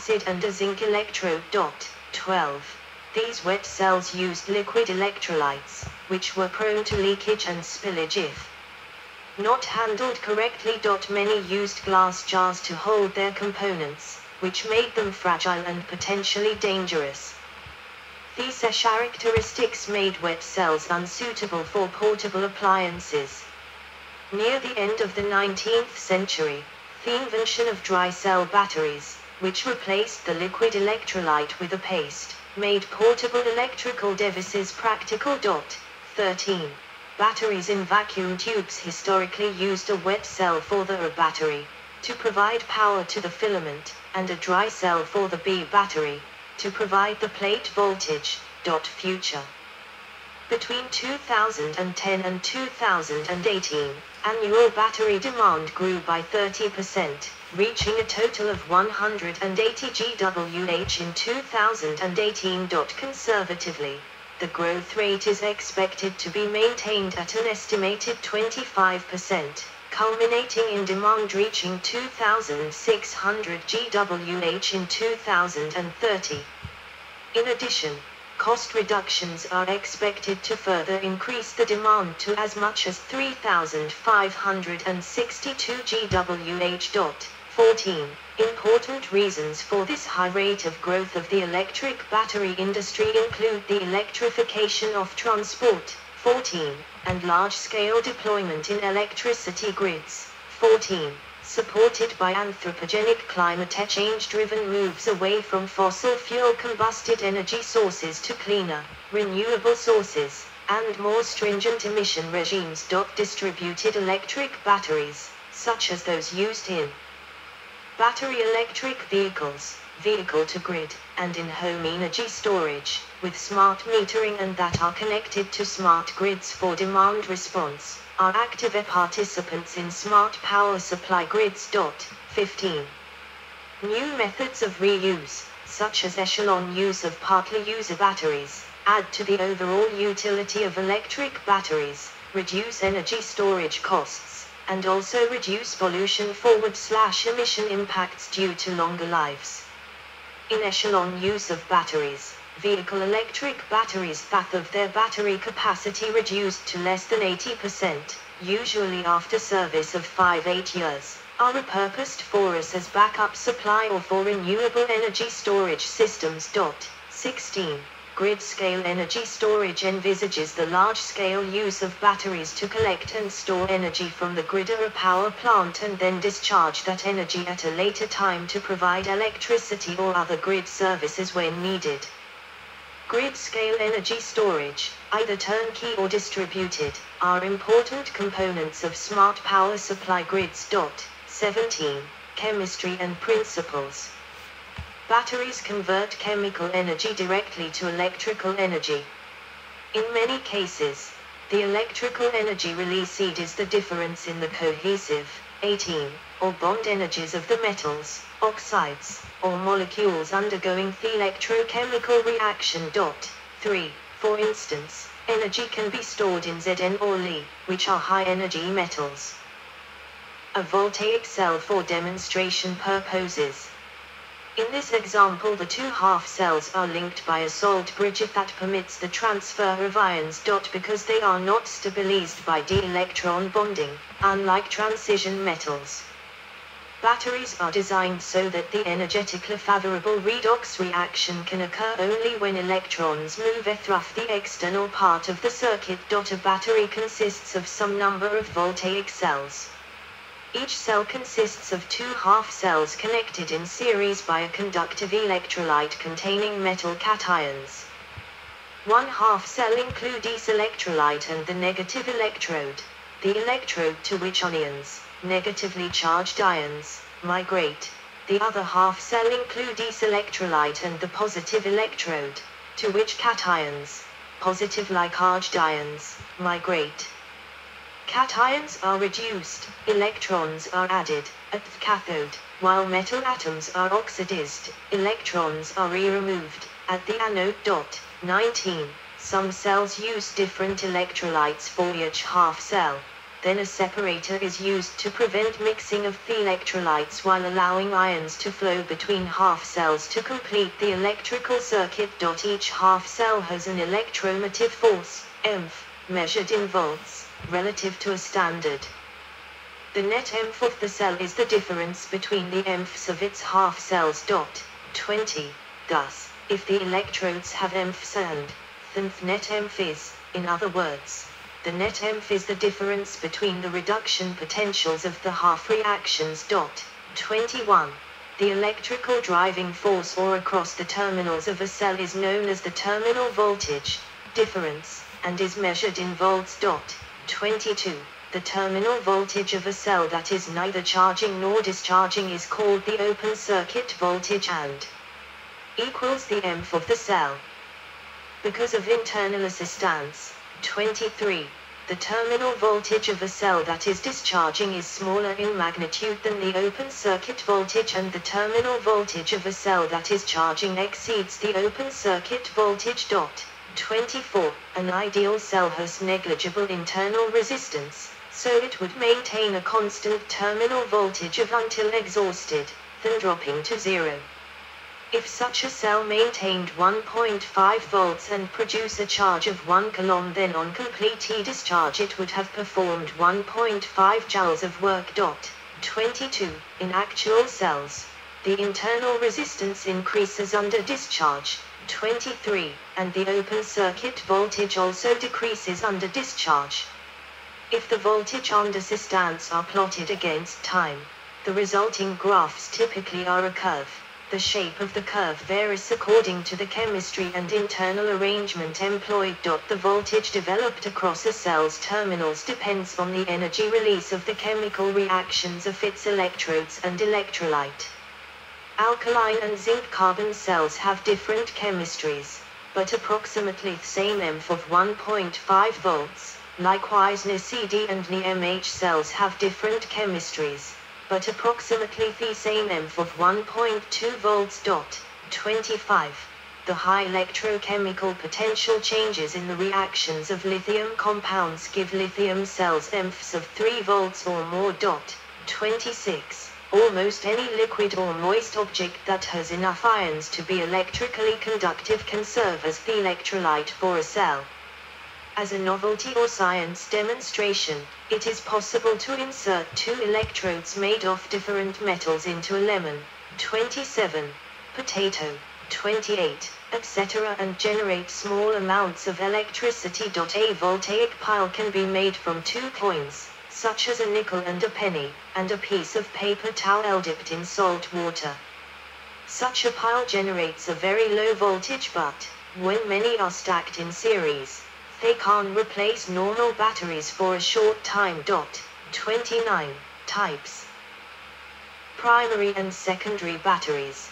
acid and a zinc electrode. 12. These wet cells used liquid electrolytes, which were prone to leakage and spillage if not handled correctly. Many used glass jars to hold their components, which made them fragile and potentially dangerous. These characteristics made wet cells unsuitable for portable appliances. Near the end of the 19th century, the invention of dry cell batteries, which replaced the liquid electrolyte with a paste, made portable electrical devices practical. 13. Batteries in vacuum tubes historically used a wet cell for the A battery, to provide power to the filament, and a dry cell for the B battery, to provide the plate voltage. Dot future. Between 2010 and 2018, annual battery demand grew by 30%, reaching a total of 180 GWh in 2018. Conservatively, the growth rate is expected to be maintained at an estimated 25%, culminating in demand reaching 2,600 GWh in 2030. In addition, cost reductions are expected to further increase the demand to as much as 3,562 GWh. 14. Important reasons for this high rate of growth of the electric battery industry include the electrification of transport, 14, and large-scale deployment in electricity grids, 14 supported by anthropogenic climate change-driven moves away from fossil fuel combusted energy sources to cleaner, renewable sources, and more stringent emission regimes. Distributed electric batteries, such as those used in battery electric vehicles, vehicle to grid, and in home energy storage, with smart metering and that are connected to smart grids for demand response are active participants in smart power supply grids. 15. New methods of reuse, such as echelon use of partly user batteries, add to the overall utility of electric batteries, reduce energy storage costs, and also reduce pollution forward slash emission impacts due to longer lives. In echelon use of batteries, vehicle electric batteries path of their battery capacity reduced to less than 80%, usually after service of 5-8 years, are repurposed for us as backup supply or for renewable energy storage systems. 16. Grid-scale energy storage envisages the large-scale use of batteries to collect and store energy from the grid or a power plant and then discharge that energy at a later time to provide electricity or other grid services when needed. Grid-scale energy storage, either turnkey or distributed, are important components of smart power supply grids. 17. Chemistry and principles. Batteries convert chemical energy directly to electrical energy. In many cases, the electrical energy released is the difference in the cohesive, 18, or bond energies of the metals, oxides, or molecules undergoing the electrochemical reaction. 3. For instance, energy can be stored in Zn or Li, which are high-energy metals. A voltaic cell for demonstration purposes. In this example the two half cells are linked by a salt bridge that permits the transfer of ions. Because they are not stabilized by d-electron bonding, unlike transition metals. Batteries are designed so that the energetically favorable redox reaction can occur only when electrons move through the external part of the circuit. A battery consists of some number of voltaic cells. Each cell consists of two half cells connected in series by a conductive electrolyte containing metal cations. One half cell includes electrolyte and the negative electrode, the electrode to which anions negatively charged ions, migrate. The other half cell includes electrolyte and the positive electrode, to which cations, positive-like charged ions, migrate. Cations are reduced, electrons are added, at the cathode, while metal atoms are oxidized, electrons are re-removed, at the anode. Dot, 19. Some cells use different electrolytes for each half cell. Then a separator is used to prevent mixing of the electrolytes while allowing ions to flow between half cells to complete the electrical circuit. Each half cell has an electromotive force, EMF, measured in volts, relative to a standard. The net EMF of the cell is the difference between the EMFs of its half cells. Dot, 20. Thus, if the electrodes have EMFs and then net EMF is, in other words, the net EMF is the difference between the reduction potentials of the half reactions. Dot, 21. The electrical driving force or across the terminals of a cell is known as the terminal voltage difference and is measured in volts. 22. The terminal voltage of a cell that is neither charging nor discharging is called the open circuit voltage and equals the EMF of the cell. Because of internal resistance, 23. The terminal voltage of a cell that is discharging is smaller in magnitude than the open circuit voltage and the terminal voltage of a cell that is charging exceeds the open circuit voltage. 24. An ideal cell has negligible internal resistance, so it would maintain a constant terminal voltage of until exhausted, then dropping to zero. If such a cell maintained 1.5 volts and produce a charge of 1 coulomb then on complete discharge it would have performed 1.5 joules of work. 22. In actual cells, the internal resistance increases under discharge. 23. And the open circuit voltage also decreases under discharge. If the voltage and resistance are plotted against time, the resulting graphs typically are a curve. The shape of the curve varies according to the chemistry and internal arrangement employed. The voltage developed across a cell's terminals depends on the energy release of the chemical reactions of its electrodes and electrolyte. Alkaline and zinc carbon cells have different chemistries, but approximately the same EMF of 1.5 volts. Likewise NiCd and NiMH cells have different chemistries but approximately the same EMF of 1.2 volts. 25. The high electrochemical potential changes in the reactions of lithium compounds give lithium cells EMFs of 3 volts or more. 26. Almost any liquid or moist object that has enough ions to be electrically conductive can serve as the electrolyte for a cell. As a novelty or science demonstration, it is possible to insert two electrodes made of different metals into a lemon, 27, potato, 28, etc. and generate small amounts of electricity. A voltaic pile can be made from two coins, such as a nickel and a penny, and a piece of paper towel dipped in salt water. Such a pile generates a very low voltage but, when many are stacked in series, they can replace normal batteries for a short time. 29 types Primary and secondary batteries.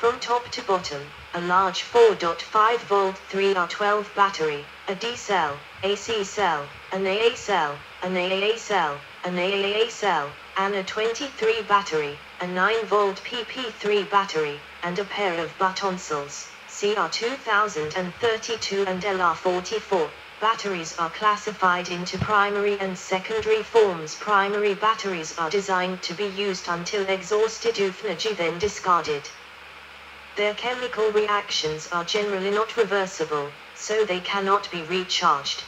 From top to bottom, a large 4.5 volt 3R12 battery, a D cell, AC cell, an AA cell, an AAA cell, an AAA cell, and a 23 battery, a 9 volt PP3 battery, and a pair of button cells. CR2032 and LR44. Batteries are classified into primary and secondary forms. Primary batteries are designed to be used until exhausted energy then discarded. Their chemical reactions are generally not reversible, so they cannot be recharged.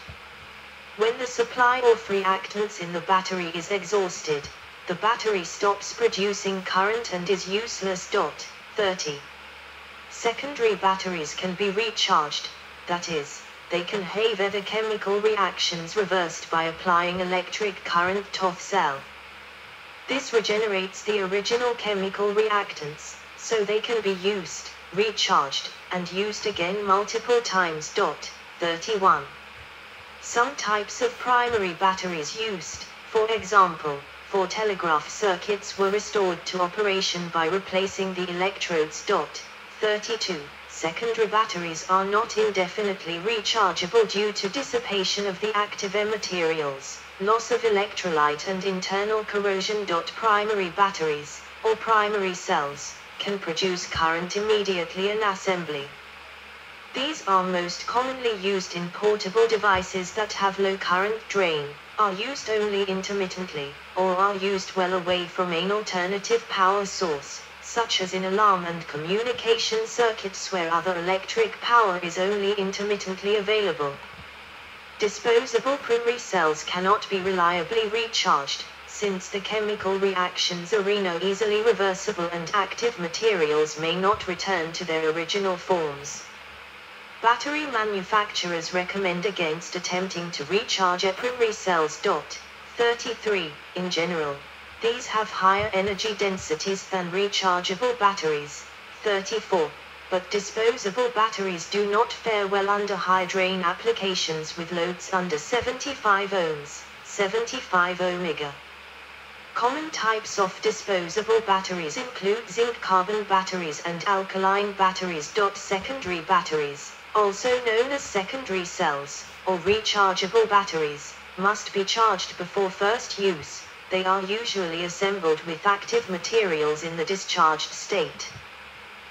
When the supply of reactants in the battery is exhausted, the battery stops producing current and is useless. 30. Secondary batteries can be recharged, that is, they can have other chemical reactions reversed by applying electric current to the cell. This regenerates the original chemical reactants, so they can be used, recharged, and used again multiple times. 31. Some types of primary batteries used, for example, for telegraph circuits were restored to operation by replacing the electrodes. 32. Secondary batteries are not indefinitely rechargeable due to dissipation of the active materials, loss of electrolyte and internal corrosion. Primary batteries, or primary cells, can produce current immediately in assembly. These are most commonly used in portable devices that have low current drain, are used only intermittently, or are used well away from an alternative power source, such as in alarm and communication circuits where other electric power is only intermittently available. Disposable primary cells cannot be reliably recharged, since the chemical reactions are no easily reversible and active materials may not return to their original forms. Battery manufacturers recommend against attempting to recharge primary cells. 33. In general, these have higher energy densities than rechargeable batteries. 34. But disposable batteries do not fare well under high drain applications with loads under 75 ohms, 75 omega. Common types of disposable batteries include zinc carbon batteries and alkaline batteries. Secondary batteries also known as secondary cells, or rechargeable batteries, must be charged before first use. They are usually assembled with active materials in the discharged state.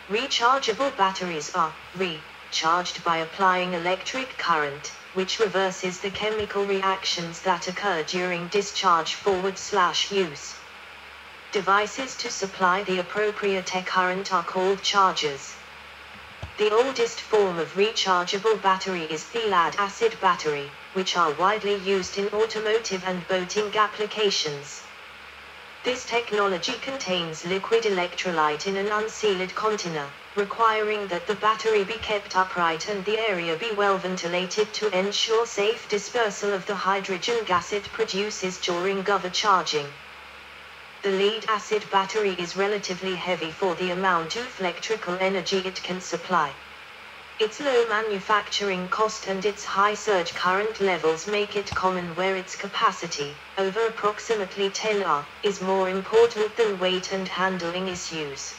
Rechargeable batteries are recharged by applying electric current, which reverses the chemical reactions that occur during discharge forward slash use. Devices to supply the appropriate current are called chargers. The oldest form of rechargeable battery is the lead acid battery, which are widely used in automotive and boating applications. This technology contains liquid electrolyte in an unsealed container, requiring that the battery be kept upright and the area be well ventilated to ensure safe dispersal of the hydrogen gas it produces during overcharging. The lead acid battery is relatively heavy for the amount of electrical energy it can supply. Its low manufacturing cost and its high surge current levels make it common where its capacity, over approximately 10 R, is more important than weight and handling issues.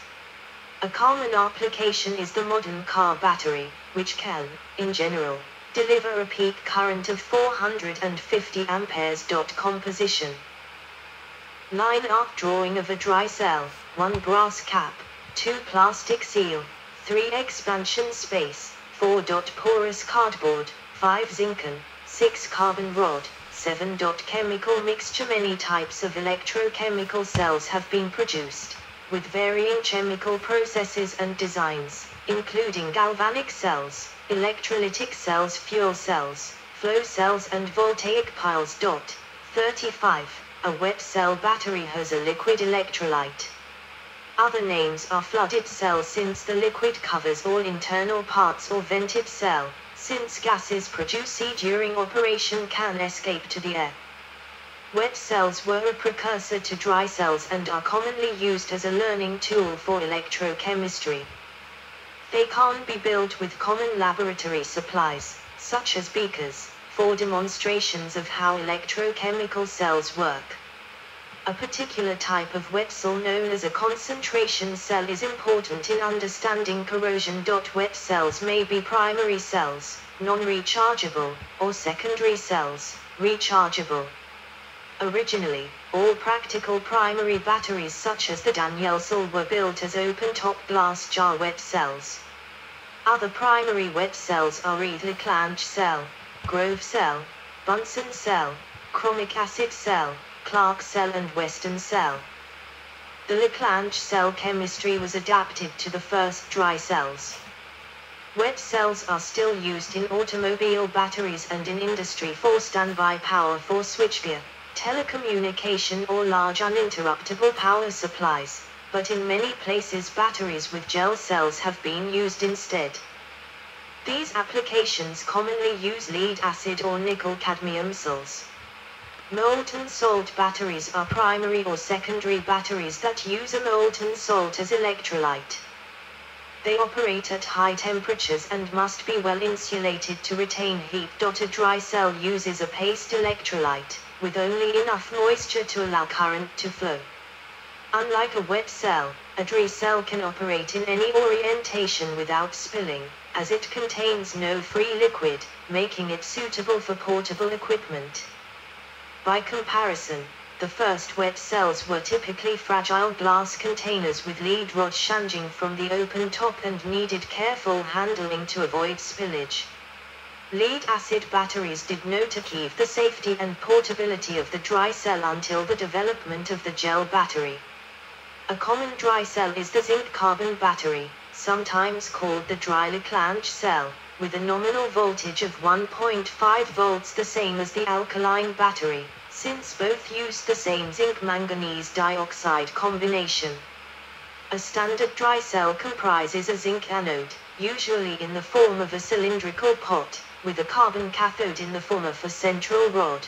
A common application is the modern car battery, which can, in general, deliver a peak current of 450 amperes. Composition Line art drawing of a dry cell, 1 brass cap, 2 plastic seal, 3 expansion space, 4 porous cardboard, 5 zinc, 6 carbon rod, 7 chemical mixture Many types of electrochemical cells have been produced, with varying chemical processes and designs, including galvanic cells, electrolytic cells fuel cells, flow cells and voltaic piles. 35 a wet cell battery has a liquid electrolyte. Other names are flooded cell since the liquid covers all internal parts or vented cell, since gases produced during operation can escape to the air. Wet cells were a precursor to dry cells and are commonly used as a learning tool for electrochemistry. They can be built with common laboratory supplies, such as beakers, for demonstrations of how electrochemical cells work. A particular type of wet cell known as a concentration cell is important in understanding corrosion. Wet cells may be primary cells, non-rechargeable, or secondary cells, rechargeable. Originally, all practical primary batteries such as the Daniell cell were built as open-top glass jar wet cells. Other primary wet cells are either Leclanche cell, Grove cell, Bunsen cell, chromic acid cell, Clark cell and Weston cell. The Leclanche cell chemistry was adapted to the first dry cells. Wet cells are still used in automobile batteries and in industry for standby power for switchgear, telecommunication or large uninterruptible power supplies, but in many places batteries with gel cells have been used instead. These applications commonly use lead acid or nickel cadmium cells. Molten salt batteries are primary or secondary batteries that use a molten salt as electrolyte. They operate at high temperatures and must be well insulated to retain heat. A dry cell uses a paste electrolyte, with only enough moisture to allow current to flow. Unlike a wet cell, a dry cell can operate in any orientation without spilling as it contains no free liquid, making it suitable for portable equipment. By comparison, The first wet cells were typically fragile glass containers with lead rod shanging from the open top and needed careful handling to avoid spillage. Lead acid batteries did not achieve the safety and portability of the dry cell until the development of the gel battery. A common dry cell is the zinc carbon battery, sometimes called the dry Leclanche cell, with a nominal voltage of 1.5 volts the same as the alkaline battery since both use the same zinc-manganese dioxide combination. A standard dry cell comprises a zinc anode, usually in the form of a cylindrical pot, with a carbon cathode in the form of a central rod.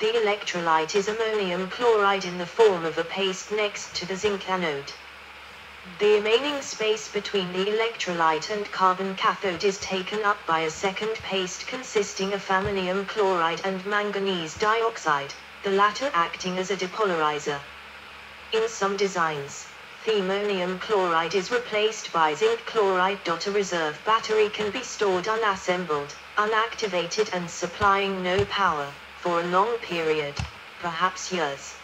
The electrolyte is ammonium chloride in the form of a paste next to the zinc anode. The remaining space between the electrolyte and carbon cathode is taken up by a second paste consisting of ammonium chloride and manganese dioxide, the latter acting as a depolarizer. In some designs, the ammonium chloride is replaced by zinc chloride. A reserve battery can be stored unassembled, unactivated and supplying no power, for a long period, perhaps years.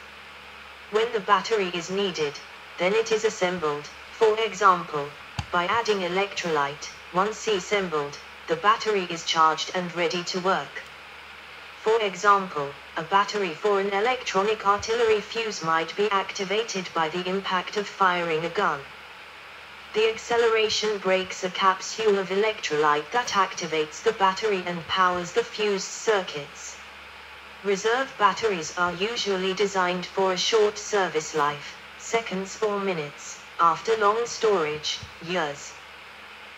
When the battery is needed, then it is assembled, for example, by adding electrolyte, once assembled, the battery is charged and ready to work. For example, a battery for an electronic artillery fuse might be activated by the impact of firing a gun. The acceleration breaks a capsule of electrolyte that activates the battery and powers the fused circuits. Reserve batteries are usually designed for a short service life seconds or minutes, after long storage, years.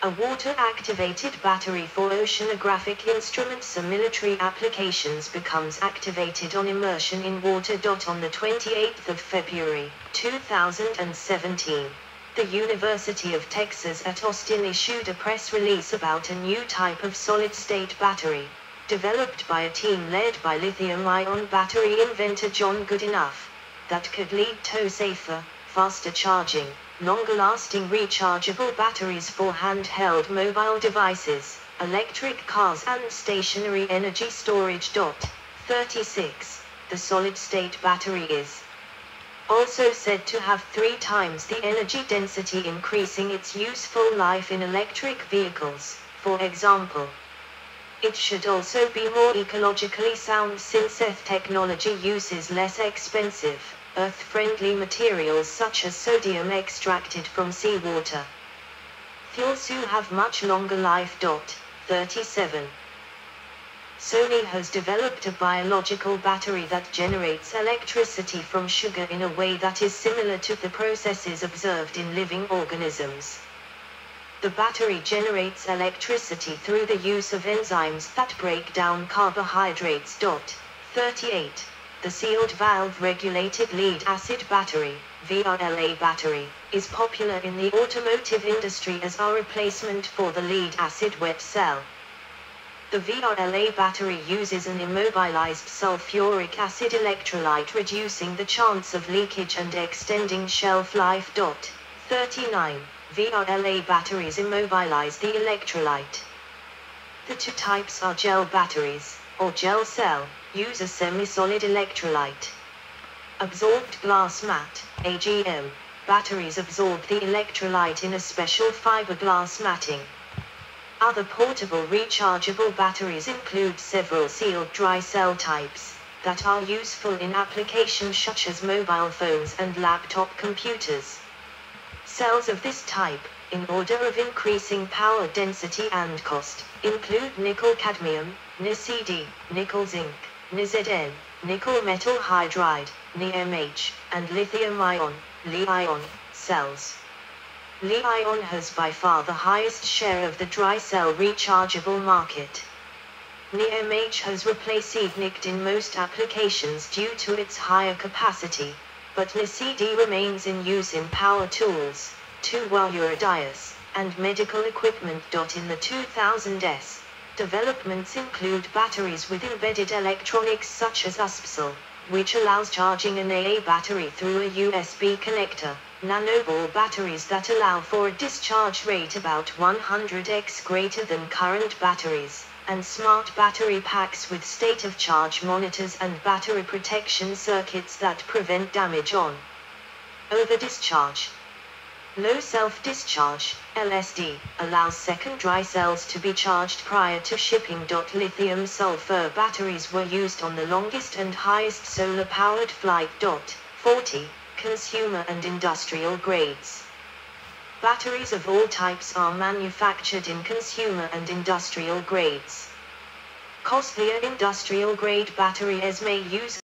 A water-activated battery for oceanographic instruments and military applications becomes activated on immersion in water. On the 28th of February, 2017, the University of Texas at Austin issued a press release about a new type of solid-state battery, developed by a team led by lithium-ion battery inventor John Goodenough that could lead to safer, faster charging, longer-lasting rechargeable batteries for handheld mobile devices, electric cars and stationary energy storage. 36. The solid-state battery is also said to have three times the energy density increasing its useful life in electric vehicles, for example. It should also be more ecologically sound since ETH technology uses less expensive, earth-friendly materials such as sodium extracted from seawater. Fuels do have much longer life. 37. Sony has developed a biological battery that generates electricity from sugar in a way that is similar to the processes observed in living organisms. The battery generates electricity through the use of enzymes that break down carbohydrates. 38. The sealed valve regulated lead acid battery, VRLA battery, is popular in the automotive industry as a replacement for the lead acid wet cell. The VRLA battery uses an immobilized sulfuric acid electrolyte reducing the chance of leakage and extending shelf life. 39. VRLA batteries immobilize the electrolyte. The two types are gel batteries, or gel cell, use a semi-solid electrolyte. Absorbed glass mat, AGM. Batteries absorb the electrolyte in a special fiberglass matting. Other portable rechargeable batteries include several sealed dry cell types that are useful in applications such as mobile phones and laptop computers. Cells of this type, in order of increasing power density and cost, include nickel cadmium, NiCd, nickel zinc, NiZn, nickel metal hydride, NiMH, and lithium-ion, Li-ion, cells. Li-ion has by far the highest share of the dry cell rechargeable market. NiMH has replaced NiCd in most applications due to its higher capacity, but NiCd remains in use in power tools, 2-way radios, and medical equipment. In the 2000s, Developments include batteries with embedded electronics such as USBCELL, which allows charging an AA battery through a USB connector, nanoball batteries that allow for a discharge rate about 100x greater than current batteries, and smart battery packs with state of charge monitors and battery protection circuits that prevent damage on over discharge. Low self-discharge, LSD, allows second dry cells to be charged prior to shipping. Lithium sulfur batteries were used on the longest and highest solar-powered flight. 40, consumer and industrial grades. Batteries of all types are manufactured in consumer and industrial grades. Costlier industrial grade batteries may use